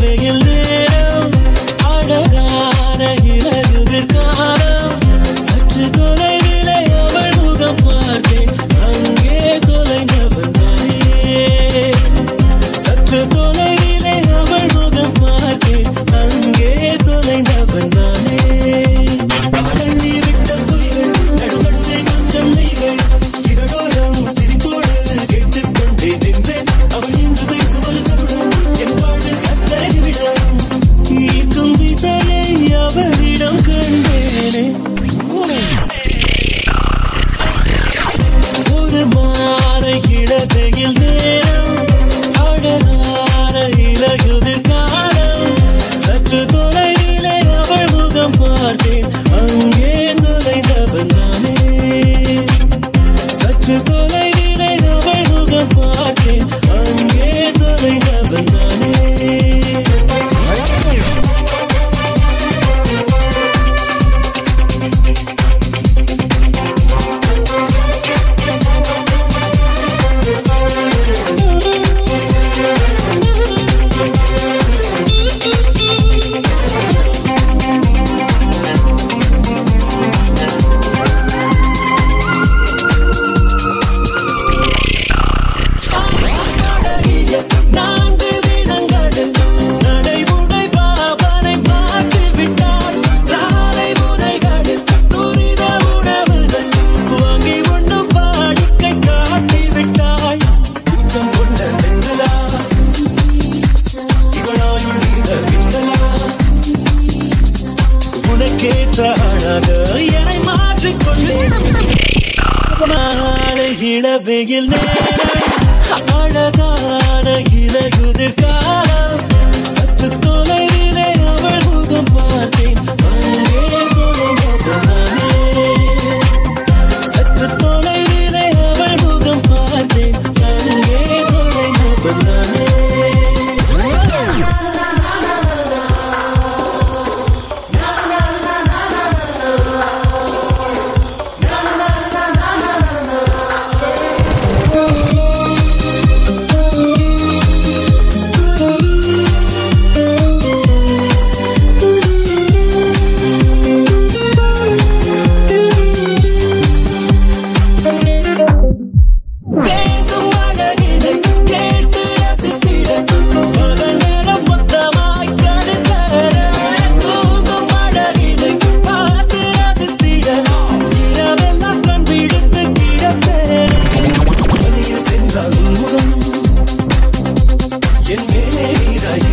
making இளவெயில் நேரம். அழகான இலையுதிர் காலம் சற்று தொலைவிலே அவள் முகம் பார்த்தேன். சற்று தொலைவிலே அவள் முகம் பார்த்தேன். நானே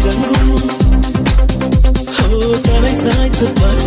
the moon. Oh, can I sight the butterfly?